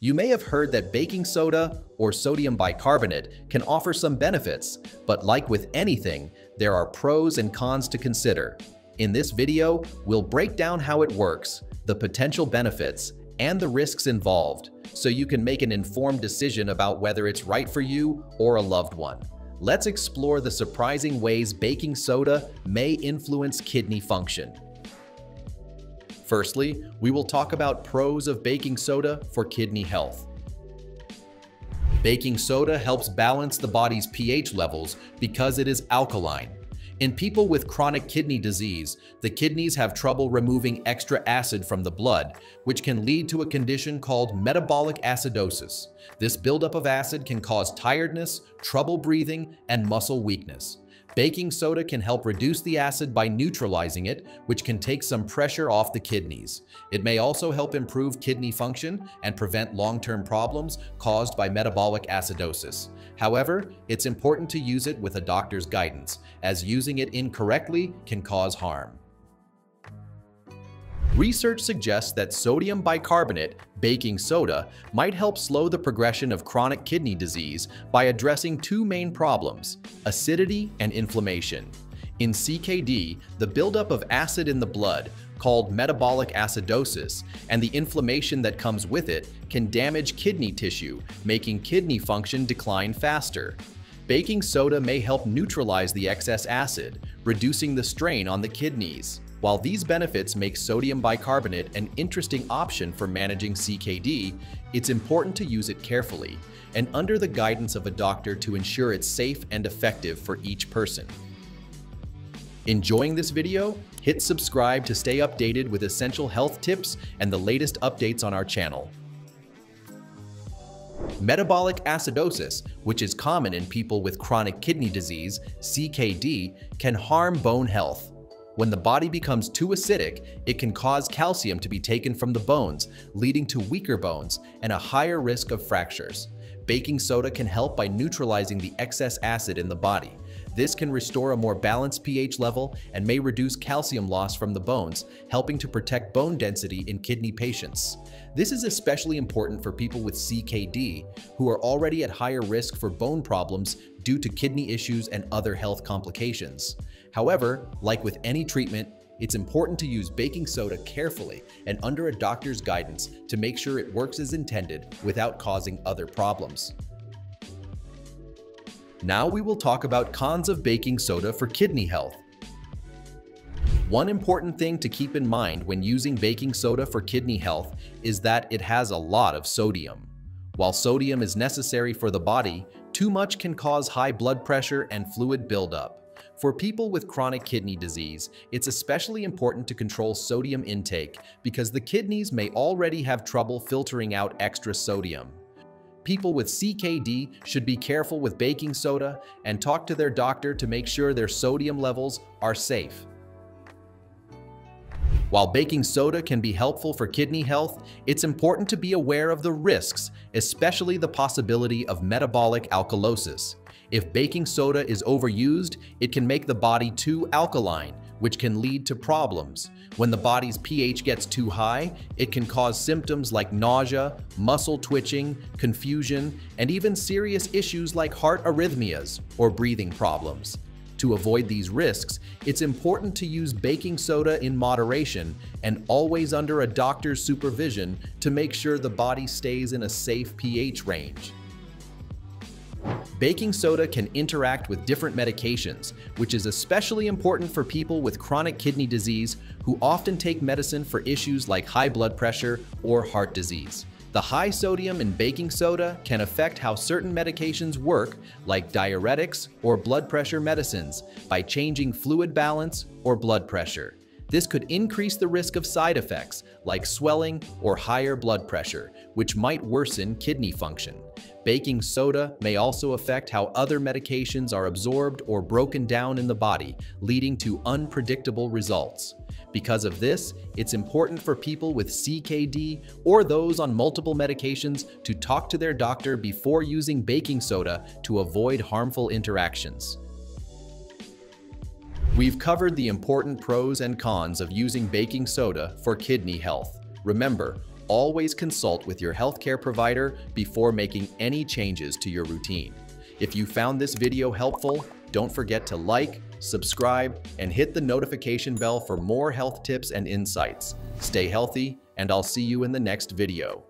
You may have heard that baking soda or sodium bicarbonate can offer some benefits, but like with anything, there are pros and cons to consider. In this video, we'll break down how it works, the potential benefits, and the risks involved, so you can make an informed decision about whether it's right for you or a loved one. Let's explore the surprising ways baking soda may influence kidney function. Firstly, we will talk about pros of baking soda for kidney health. Baking soda helps balance the body's pH levels because it is alkaline. In people with chronic kidney disease, the kidneys have trouble removing extra acid from the blood, which can lead to a condition called metabolic acidosis. This buildup of acid can cause tiredness, trouble breathing, and muscle weakness. Baking soda can help reduce the acid by neutralizing it, which can take some pressure off the kidneys. It may also help improve kidney function and prevent long-term problems caused by metabolic acidosis. However, it's important to use it with a doctor's guidance, as using it incorrectly can cause harm. Research suggests that sodium bicarbonate, baking soda, might help slow the progression of chronic kidney disease by addressing two main problems, acidity and inflammation. In CKD, the buildup of acid in the blood, called metabolic acidosis, and the inflammation that comes with it can damage kidney tissue, making kidney function decline faster. Baking soda may help neutralize the excess acid, reducing the strain on the kidneys. While these benefits make sodium bicarbonate an interesting option for managing CKD, it's important to use it carefully and under the guidance of a doctor to ensure it's safe and effective for each person. Enjoying this video? Hit subscribe to stay updated with essential health tips and the latest updates on our channel. Metabolic acidosis, which is common in people with chronic kidney disease, CKD, can harm bone health. When the body becomes too acidic, it can cause calcium to be taken from the bones, leading to weaker bones and a higher risk of fractures. Baking soda can help by neutralizing the excess acid in the body. This can restore a more balanced pH level and may reduce calcium loss from the bones, helping to protect bone density in kidney patients. This is especially important for people with CKD, who are already at higher risk for bone problems due to kidney issues and other health complications. However, like with any treatment, it's important to use baking soda carefully and under a doctor's guidance to make sure it works as intended without causing other problems. Now we will talk about cons of baking soda for kidney health. One important thing to keep in mind when using baking soda for kidney health is that it has a lot of sodium. While sodium is necessary for the body, too much can cause high blood pressure and fluid buildup. For people with chronic kidney disease, it's especially important to control sodium intake because the kidneys may already have trouble filtering out extra sodium. People with CKD should be careful with baking soda and talk to their doctor to make sure their sodium levels are safe. While baking soda can be helpful for kidney health, it's important to be aware of the risks, especially the possibility of metabolic alkalosis. If baking soda is overused, it can make the body too alkaline, which can lead to problems. When the body's pH gets too high, it can cause symptoms like nausea, muscle twitching, confusion, and even serious issues like heart arrhythmias or breathing problems. To avoid these risks, it's important to use baking soda in moderation and always under a doctor's supervision to make sure the body stays in a safe pH range. Baking soda can interact with different medications, which is especially important for people with chronic kidney disease who often take medicine for issues like high blood pressure or heart disease. The high sodium in baking soda can affect how certain medications work, like diuretics or blood pressure medicines, by changing fluid balance or blood pressure. This could increase the risk of side effects, like swelling or higher blood pressure, which might worsen kidney function. Baking soda may also affect how other medications are absorbed or broken down in the body, leading to unpredictable results. Because of this, it's important for people with CKD or those on multiple medications to talk to their doctor before using baking soda to avoid harmful interactions. We've covered the important pros and cons of using baking soda for kidney health. Remember, always consult with your healthcare provider before making any changes to your routine. If you found this video helpful, don't forget to like, subscribe, and hit the notification bell for more health tips and insights. Stay healthy, and I'll see you in the next video.